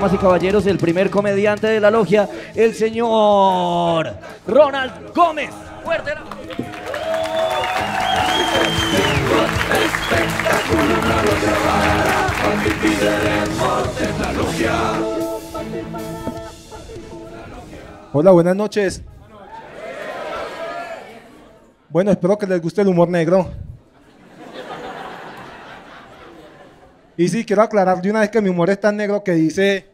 Damas y caballeros, el primer comediante de la logia, el señor Ronald Gómez. Fuerte la- Hola, buenas noches. Bueno, espero que les guste el humor negro. Y sí, quiero aclarar de una vez que mi humor es tan negro que dice...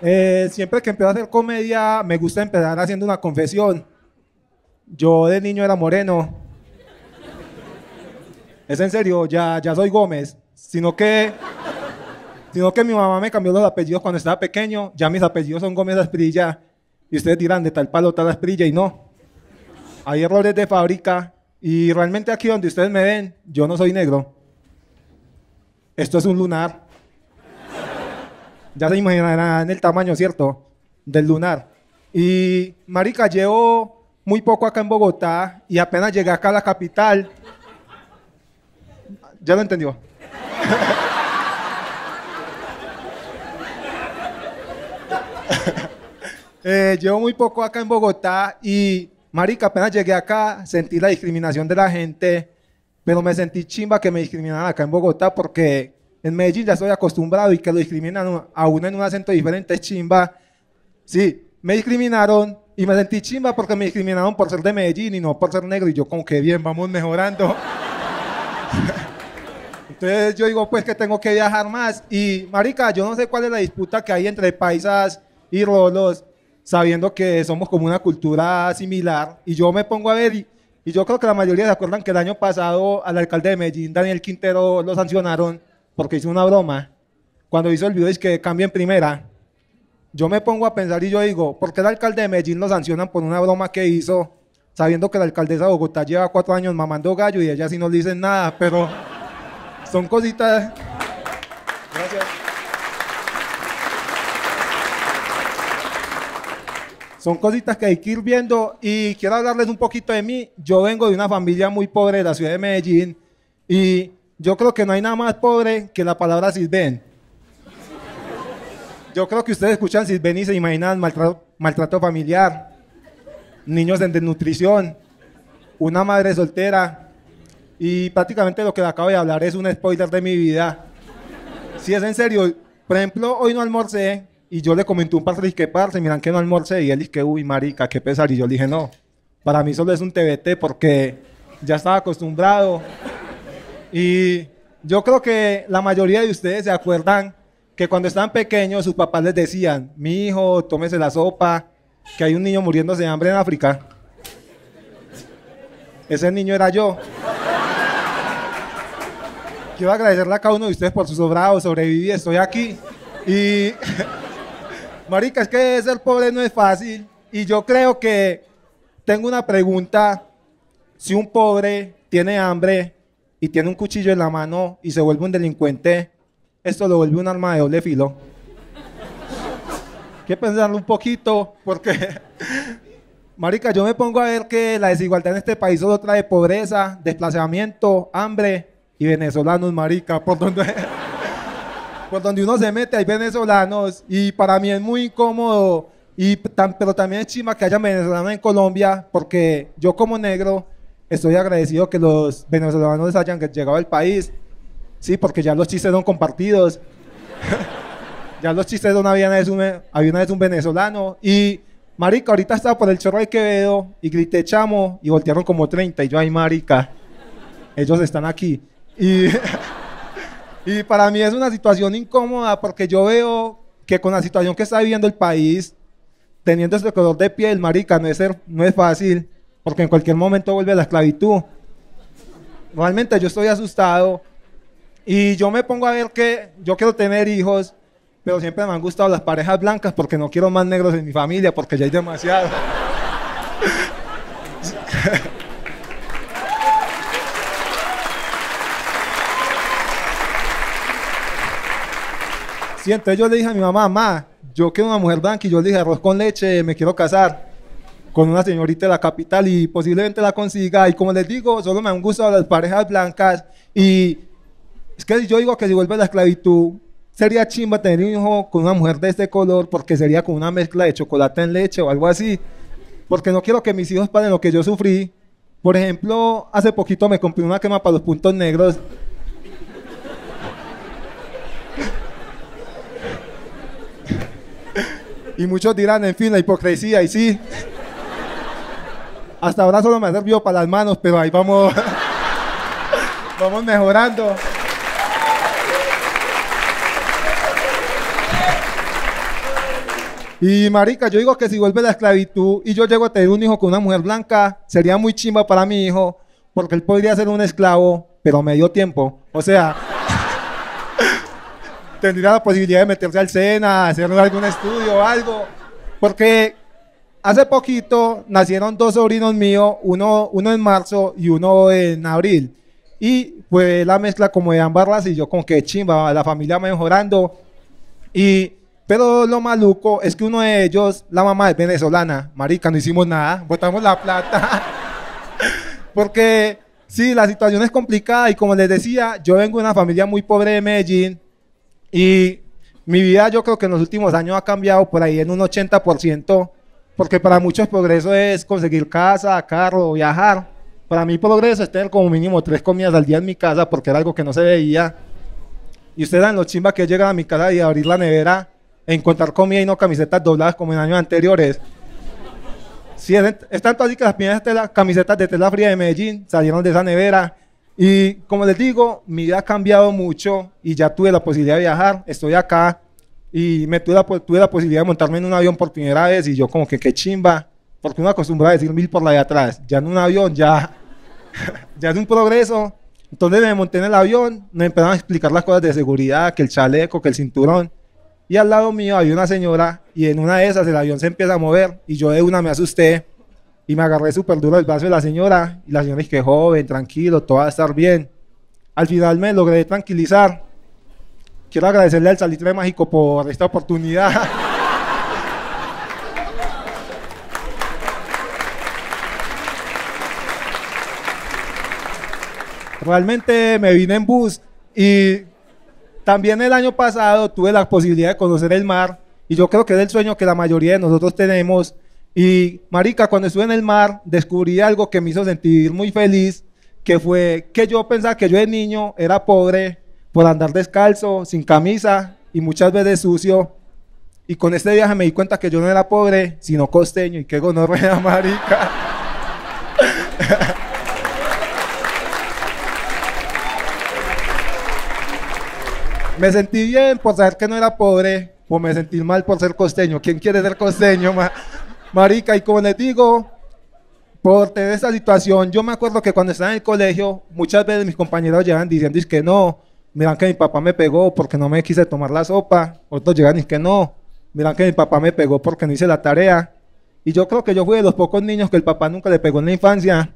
Eh, siempre que empiezo a hacer comedia, me gusta empezar haciendo una confesión. Yo de niño era moreno. Es en serio, ya, ya soy Gómez. Sino que, sino que mi mamá me cambió los apellidos cuando estaba pequeño. Ya mis apellidos son Gómez Asprilla. Y ustedes dirán, de tal palo, tal Asprilla. Y no. Hay errores de fábrica. Y realmente aquí donde ustedes me ven, yo no soy negro. Esto es un lunar. Ya se imaginarán el tamaño, ¿cierto? Del lunar. Y, marica, llevo muy poco acá en Bogotá y apenas llegué acá a la capital. ¿Ya lo entendió? Eh, llevo muy poco acá en Bogotá y, marica, apenas llegué acá, sentí la discriminación de la gente, pero me sentí chimba que me discriminaran acá en Bogotá porque en Medellín ya estoy acostumbrado y que lo discriminan a uno en un acento diferente chimba. Sí, me discriminaron y me sentí chimba porque me discriminaron por ser de Medellín y no por ser negro y yo como que bien, vamos mejorando. Entonces yo digo pues que tengo que viajar más y marica, yo no sé cuál es la disputa que hay entre paisas y rolos, sabiendo que somos como una cultura similar y yo me pongo a ver y, y yo creo que la mayoría se acuerdan que el año pasado al alcalde de Medellín, Daniel Quintero, lo sancionaron porque hizo una broma cuando hizo el video es que cambia en primera. Yo me pongo a pensar y yo digo, ¿por qué el alcalde de Medellín lo sancionan por una broma que hizo, sabiendo que la alcaldesa de Bogotá lleva cuatro años mamando gallo y ella sí no le dicen nada? Pero son cositas. Gracias. Son cositas que hay que ir viendo y quiero hablarles un poquito de mí. Yo vengo de una familia muy pobre de la ciudad de Medellín y yo creo que no hay nada más pobre que la palabra Silven. Yo creo que ustedes escuchan Silven y se imaginan maltrato, maltrato familiar, niños en desnutrición, una madre soltera y prácticamente lo que le acabo de hablar es un spoiler de mi vida. Si es en serio, por ejemplo, hoy no almorcé y yo le comenté un parce, ¿qué parce? Miran que no almorcé y él dice que, uy, marica, qué pesar. Y yo le dije, no, para mí solo es un TBT porque ya estaba acostumbrado. Y yo creo que la mayoría de ustedes se acuerdan que cuando estaban pequeños sus papás les decían, mi hijo, tómese la sopa, que hay un niño muriéndose de hambre en África. Ese niño era yo. Quiero agradecerle a cada uno de ustedes por su sobrado, sobreviví, estoy aquí. Y, marica, es que ser pobre no es fácil. Y yo creo que tengo una pregunta. Si un pobre tiene hambre y tiene un cuchillo en la mano y se vuelve un delincuente, esto lo vuelve un arma de doble filo. Hay que pensarlo un poquito, porque, marica, yo me pongo a ver que la desigualdad en este país solo trae pobreza, desplazamiento, hambre y venezolanos, marica, por donde, por donde uno se mete hay venezolanos y para mí es muy incómodo, y tan- pero también es chima que haya venezolanos en Colombia, porque yo como negro estoy agradecido que los venezolanos hayan llegado al país, sí, porque ya los chistes son compartidos. ya los chistes una había una vez un, había una vez un venezolano y marica, ahorita estaba por el chorro de Quevedo y grité chamo y voltearon como 30 y yo, ay marica, ellos están aquí. Y, y para mí es una situación incómoda porque yo veo que con la situación que está viviendo el país, teniendo este color de piel, marica, no es, no es fácil porque en cualquier momento vuelve la esclavitud. Realmente yo estoy asustado y yo me pongo a ver que yo quiero tener hijos, pero siempre me han gustado las parejas blancas porque no quiero más negros en mi familia porque ya hay demasiado. Sí, entonces yo le dije a mi mamá, mamá, yo quiero una mujer blanca y yo le dije arroz con leche, me quiero casar con una señorita de la capital y posiblemente la consiga. Y como les digo, solo me han gustado las parejas blancas y es que yo digo que si vuelve la esclavitud, sería chimba tener un hijo con una mujer de este color porque sería con una mezcla de chocolate en leche o algo así. Porque no quiero que mis hijos paguen lo que yo sufrí. Por ejemplo, hace poquito me compré una quema para los puntos negros. Y muchos dirán, en fin, la hipocresía, y sí. Hasta ahora solo me ha servido para las manos, pero ahí vamos, vamos mejorando. Y marica, yo digo que si vuelve la esclavitud y yo llego a tener un hijo con una mujer blanca, sería muy chimba para mi hijo, porque él podría ser un esclavo, pero medio tiempo. O sea, tendría la posibilidad de meterse al SENA, hacer algún estudio o algo. Porque hace poquito nacieron dos sobrinos míos, uno, uno en marzo y uno en abril. Y fue la mezcla como de ambas y yo con que chimba, la familia mejorando. Y pero lo maluco es que uno de ellos, la mamá es venezolana. Marica, no hicimos nada, botamos la plata. Porque sí, la situación es complicada y como les decía, yo vengo de una familia muy pobre de Medellín y mi vida yo creo que en los últimos años ha cambiado por ahí en un 80%, porque para muchos progreso es conseguir casa, carro, viajar. Para mí progreso es tener como mínimo tres comidas al día en mi casa porque era algo que no se veía. Y ustedes dan los chimba que llegan a mi casa y abrir la nevera encontrar comida y no camisetas dobladas como en años anteriores. Sí, es, tanto así que las primeras camisetas de Tela Fría de Medellín salieron de esa nevera. Y como les digo, mi vida ha cambiado mucho y ya tuve la posibilidad de viajar. Estoy acá y me tuve la, tuve la posibilidad de montarme en un avión por primera vez y yo como que qué chimba, porque uno acostumbra a decir mil por la de atrás. Ya en un avión ya, ya es un progreso. Entonces me monté en el avión, me empezaron a explicar las cosas de seguridad, que el chaleco, que el cinturón. Y al lado mío había una señora y en una de esas el avión se empieza a mover y yo de una me asusté y me agarré súper duro el brazo de la señora y la señora dice joven, tranquilo, todo va a estar bien. Al final me logré tranquilizar. Quiero agradecerle al Salitre Mágico por esta oportunidad. Realmente me vine en bus y también el año pasado tuve la posibilidad de conocer el mar y yo creo que es el sueño que la mayoría de nosotros tenemos. Y marica, cuando estuve en el mar descubrí algo que me hizo sentir muy feliz, que fue que yo pensaba que yo de niño era pobre por andar descalzo, sin camisa y muchas veces sucio. Y con este viaje me di cuenta que yo no era pobre, sino costeño y que gonorrea, marica. me sentí bien por saber que no era pobre, o me sentí mal por ser costeño. ¿Quién quiere ser costeño, marica? Y como les digo, por tener esta situación, yo me acuerdo que cuando estaba en el colegio, muchas veces mis compañeros llegan diciendo es que no, miran que mi papá me pegó porque no me quise tomar la sopa. Otros llegan y que no, miran que mi papá me pegó porque no hice la tarea. Y yo creo que yo fui de los pocos niños que el papá nunca le pegó en la infancia,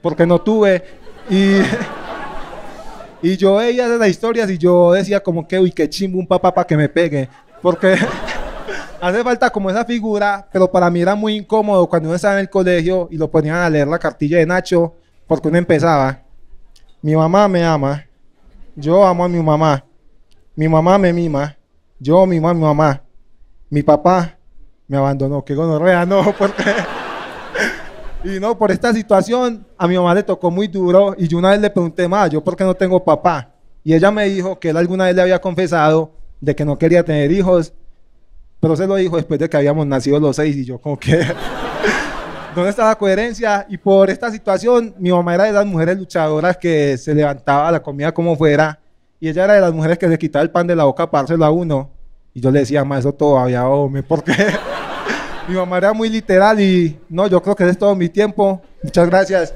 porque no tuve. Y Y yo veía las historias y yo decía como que, uy, qué chimbo un papá para que me pegue. Porque hace falta como esa figura, pero para mí era muy incómodo cuando uno estaba en el colegio y lo ponían a leer la cartilla de Nacho, porque uno empezaba, mi mamá me ama, yo amo a mi mamá, mi mamá me mima, yo mimo a mi mamá, mi papá me abandonó, que gonorrea, no, porque... Y no, por esta situación a mi mamá le tocó muy duro y yo una vez le pregunté más, yo por qué no tengo papá. Y ella me dijo que él alguna vez le había confesado de que no quería tener hijos, pero se lo dijo después de que habíamos nacido los seis y yo como que... ¿Dónde está la coherencia? Y por esta situación, mi mamá era de las mujeres luchadoras que se levantaba la comida como fuera y ella era de las mujeres que se quitaba el pan de la boca para dárselo a uno. Y yo le decía, más eso todavía, hombre, ¿por qué? Mi mamá era muy literal y no, yo creo que es todo mi tiempo. Muchas gracias.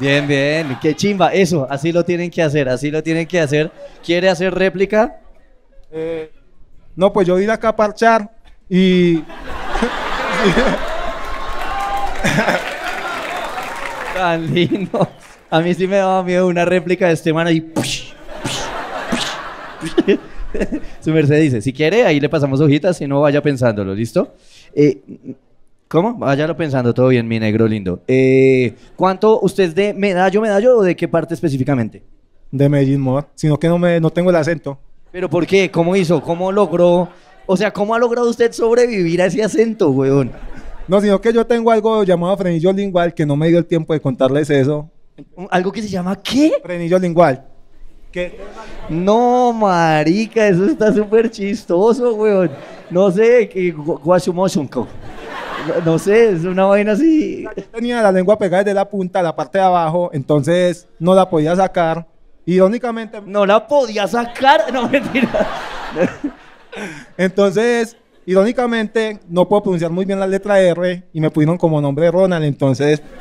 Bien, bien, qué chimba. Eso, así lo tienen que hacer, así lo tienen que hacer. ¿Quiere hacer réplica? Eh, no, pues yo vine acá a parchar y Tan lindo. A mí sí me daba miedo una réplica de este man ahí. Su merced dice, si quiere, ahí le pasamos hojitas, si no, vaya pensándolo, ¿listo? Eh, ¿Cómo? Váyalo pensando, todo bien, mi negro lindo. Eh, ¿Cuánto usted es de medallo, medallo o de qué parte específicamente? de Medellín Mod, sino que no me no tengo el acento. ¿Pero por qué? ¿Cómo hizo? ¿Cómo logró? O sea, ¿cómo ha logrado usted sobrevivir a ese acento, weón? No, sino que yo tengo algo llamado frenillo lingual que no me dio el tiempo de contarles eso. ¿Algo que se llama qué? Frenillo lingual. Que No, marica, eso está súper chistoso, weón. No sé, que gu- guachumoshunko. No, sé, es una vaina así. yo tenía la lengua pegada desde la punta a la parte de abajo, entonces no la podía sacar. Irónicamente, No la podía sacar. No, mentira. entonces, irónicamente, no puedo pronunciar muy bien la letra R y me pusieron como nombre Ronald, entonces,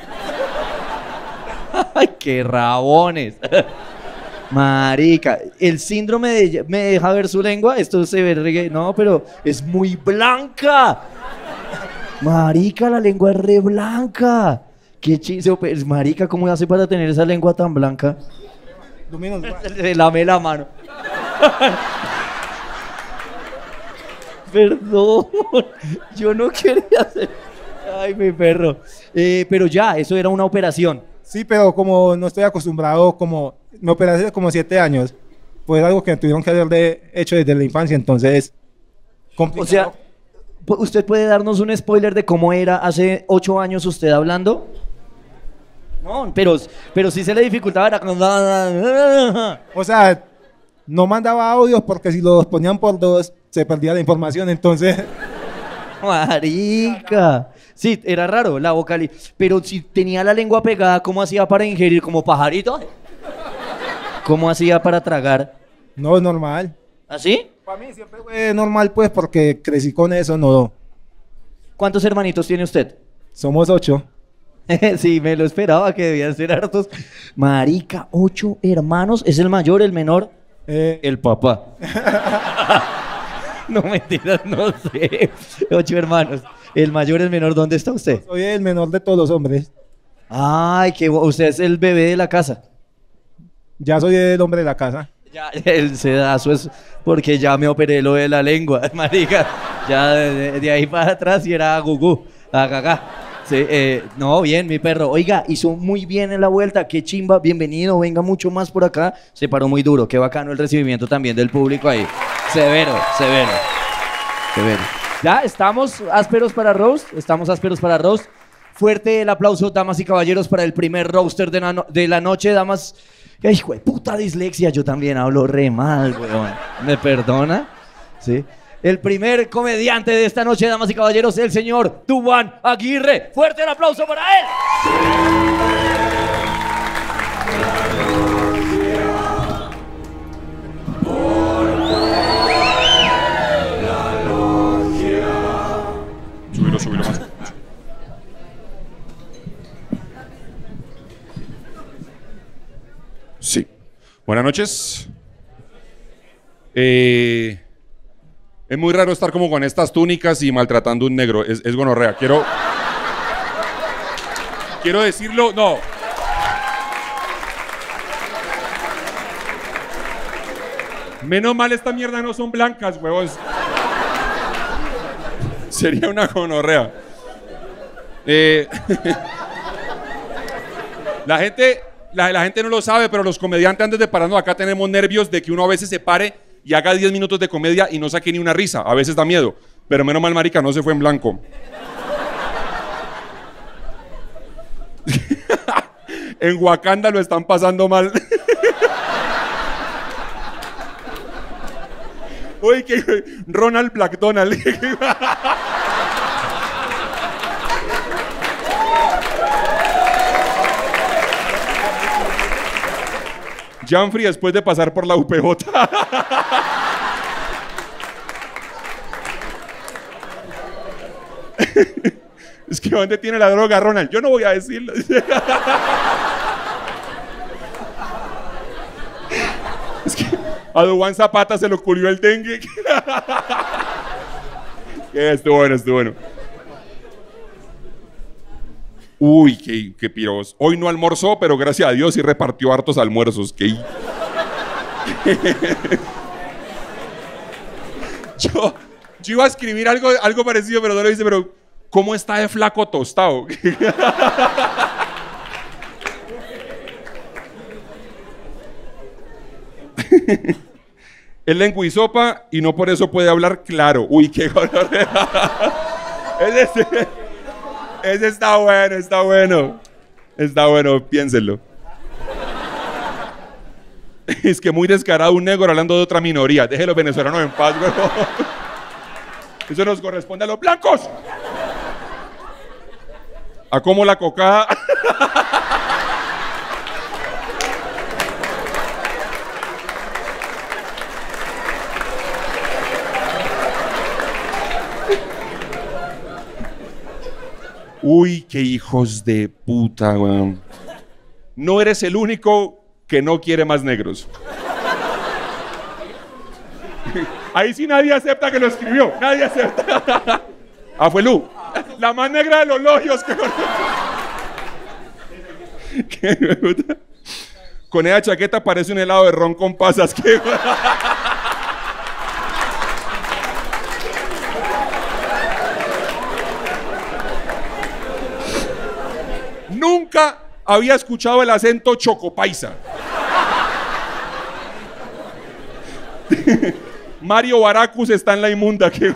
Ay, qué rabones. Marica, el síndrome de me deja ver su lengua, esto se ve no, pero es muy blanca. Marica, la lengua es re blanca. Qué chiste, pues, marica, ¿cómo hace para tener esa lengua tan blanca? Dominos, Se lame la mano. Perdón, yo no quería hacer. Ay, mi perro. Eh, pero ya, eso era una operación. Sí, pero como no estoy acostumbrado, como me operé hace como siete años, pues algo que tuvieron que haber de, hecho desde la infancia, entonces, O complicado. sea, pu- ¿usted puede darnos un spoiler de cómo era hace ocho años usted hablando? No, pero, pero sí se le dificultaba. Era O sea, no mandaba audios porque si los ponían por dos, se perdía la información, entonces, Marica. Sí, era raro la vocal. Pero si tenía la lengua pegada, ¿cómo hacía para ingerir? ¿Como pajarito? ¿Cómo hacía para tragar? no normal. ¿Así? Para mí siempre fue normal, pues, porque crecí con eso, no. ¿Cuántos hermanitos tiene usted? Somos ocho. sí, me lo esperaba que debían ser hartos. Marica, ocho hermanos. ¿Es el mayor, el menor? Eh, El papá. no mentiras, no sé. Ocho hermanos. El mayor, el menor, ¿dónde está usted? soy el menor de todos los hombres. Ay, que usted es el bebé de la casa. Ya soy el hombre de la casa. Ya, el sedazo es porque ya me operé lo de la lengua, marica. Ya de, ahí para atrás y era gugú, agagá. Sí, eh, no, bien, mi perro. Oiga, hizo muy bien en la vuelta. Qué chimba, bienvenido. Venga mucho más por acá. Se paró muy duro. Qué bacano el recibimiento también del público ahí. Severo, severo. Severo. Ya, estamos ásperos para Roast. Estamos ásperos para Roast. Fuerte el aplauso, damas y caballeros, para el primer roaster de de la noche, damas. Ay, hijo de puta dislexia, yo también hablo re mal, weón. ¿Me perdona? Sí. El primer comediante de esta noche, damas y caballeros, el señor Duban Aguirre. Fuerte el aplauso para él. Sí. Buenas noches. Eh, es muy raro estar como con estas túnicas y maltratando un negro. Es, es gonorrea. Quiero. Quiero decirlo. No. Menos mal esta mierda no son blancas, huevos. Sería una gonorrea. Eh, la gente, la, la gente no lo sabe, pero los comediantes antes de pararnos acá tenemos nervios de que uno a veces se pare y haga 10 minutos de comedia y no saque ni una risa. A veces da miedo. Pero menos mal, marica, no se fue en blanco. en Wakanda lo están pasando mal. Uy, que Ronald Black Janfrey después de pasar por la UPJ. es que ¿dónde tiene la droga, Ronald? Yo no voy a decirlo. es que a Duan Zapata se lo culió el dengue. estuvo bueno, estuvo bueno. Uy, qué, qué piros. Hoy no almorzó, pero gracias a Dios sí repartió hartos almuerzos. Qué... yo, iba a escribir algo, algo parecido, pero no lo hice, pero ¿cómo está de flaco tostado? Es lengua y no por eso puede hablar claro. Uy, qué gonorrea. ese, ese está bueno, está bueno. Está bueno, piénsenlo. Es que muy descarado un negro hablando de otra minoría. Deje los venezolanos en paz, güey. Eso nos corresponde a los blancos. A cómo la cocada. Uy, qué hijos de puta, weón. No eres el único que no quiere más negros. Ahí sí nadie acepta que lo escribió. Nadie acepta. Ah, fue Lu. La más negra de los logios. que. Con esa chaqueta parece un helado de ron con pasas. ¿Qué? Nunca había escuchado el acento chocopaisa. Mario Baracus está en la inmunda. ¿qué?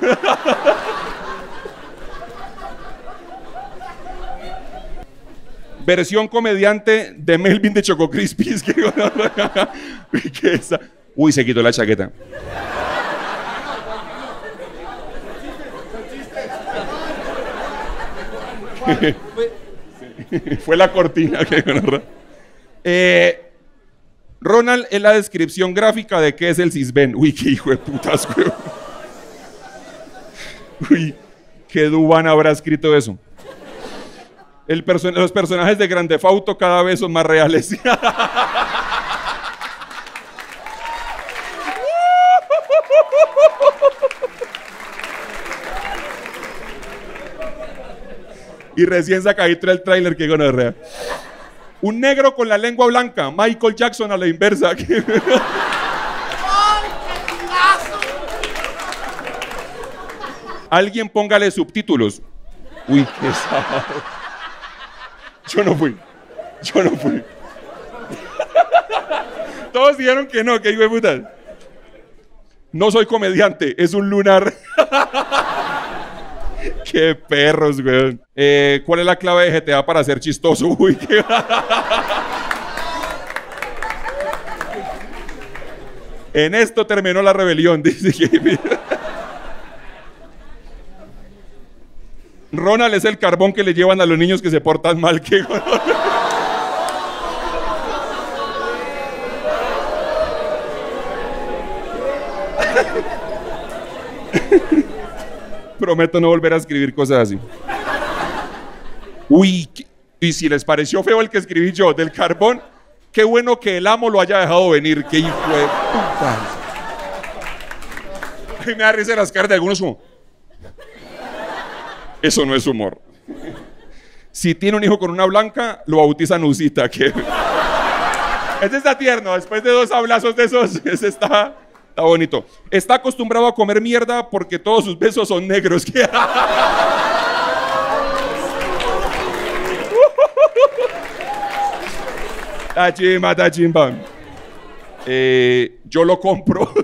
Versión comediante de Melvin de Choco Crispies. ¿qué? Uy, ¿qué esa? Uy, se quitó la chaqueta. Fue la cortina que eh, Ronald es la descripción gráfica de qué es el Cisben. Uy, qué hijo de putas, güey. Uy, qué Dubán habrá escrito eso. Los personajes de Grande Fauto cada vez son más reales. y recién sacadito el tráiler que gonorrea. Un negro con la lengua blanca, Michael Jackson a la inversa. Alguien póngale subtítulos. Uy, qué sábado. Yo no fui. Yo no fui. Todos dijeron que no, que hijo de puta. No soy comediante, es un lunar. Qué perros, weón. Eh, ¿Cuál es la clave de GTA para ser chistoso? Uy, qué... En esto terminó la rebelión, dice que... Ronald es el carbón que le llevan a los niños que se portan mal. Que... Prometo no volver a escribir cosas así. Uy, y si les pareció feo el que escribí yo del carbón, qué bueno que el amo lo haya dejado venir. Qué hijo de puta. Ay, me da risa las caras de algunos como... Eso no es humor. Si tiene un hijo con una blanca, lo bautizan Usita. Que... Ese está tierno. Después de dos abrazos de esos, ese está, está bonito. Está acostumbrado a comer mierda porque todos sus besos son negros. Está chimba, está chimba. Eh, yo lo compro.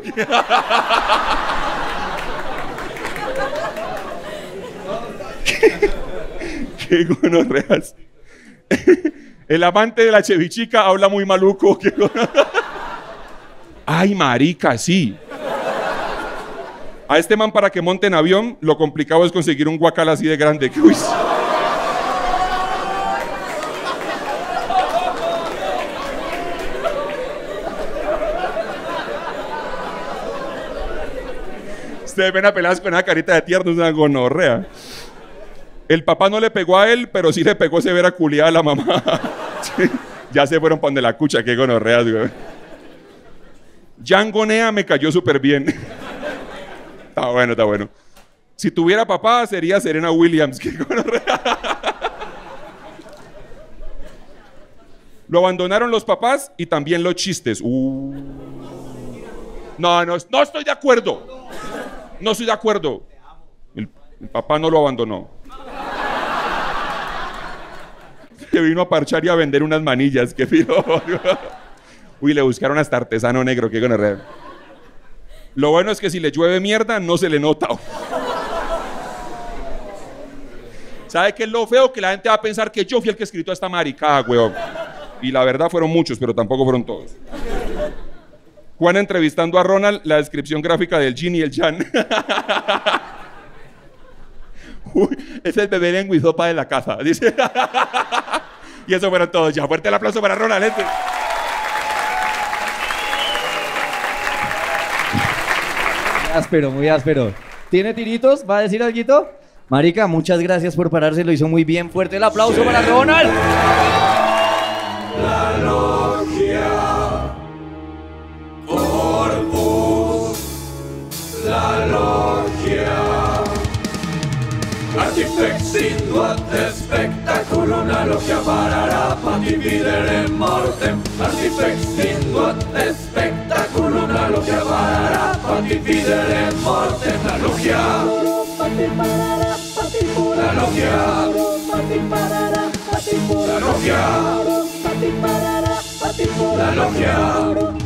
Qué gonorreas. El amante de la chevichica habla muy maluco. Qué gono- Ay, marica, sí. A este man para que monte en avión, lo complicado es conseguir un guacal así de grande. Uy. Ustedes ven a peladas con una carita de tierno, una gonorrea. El papá no le pegó a él, pero sí le pegó severa culiada a la mamá. Ya se fueron para donde la cucha, qué gonorreas, güey. Jan Gonea me cayó súper bien. está bueno, está bueno. Si tuviera papá, sería Serena Williams. Lo abandonaron los papás y también los chistes. Uh. No, no, no estoy de acuerdo. No estoy de acuerdo. El, papá no lo abandonó. Que vino a parchar y a vender unas manillas. Qué filo. Uy, le buscaron hasta artesano negro. Qué gonorrea. Lo bueno es que si le llueve mierda, no se le nota. ¿Sabe qué es lo feo? Que la gente va a pensar que yo fui el que escrito esta maricada, weón. Y la verdad fueron muchos, pero tampoco fueron todos. Juan entrevistando a Ronald, la descripción gráfica del Jin y el Jan. Uy, es el bebé lenguizopa de la casa. Dice. y eso fueron todos. Ya, fuerte el aplauso para Ronald. Este. Áspero, muy áspero. ¿Tiene tiritos? ¿Va a decir algo? Marica, muchas gracias por pararse, lo hizo muy bien. Fuerte el aplauso para Ronald. La logia. Corpus. La logia. Artifexindo ad spectaculum la logia pararà pati videre mortem Artifexindo ad logia pati videre mortem La logia. La logia. La logia. La logia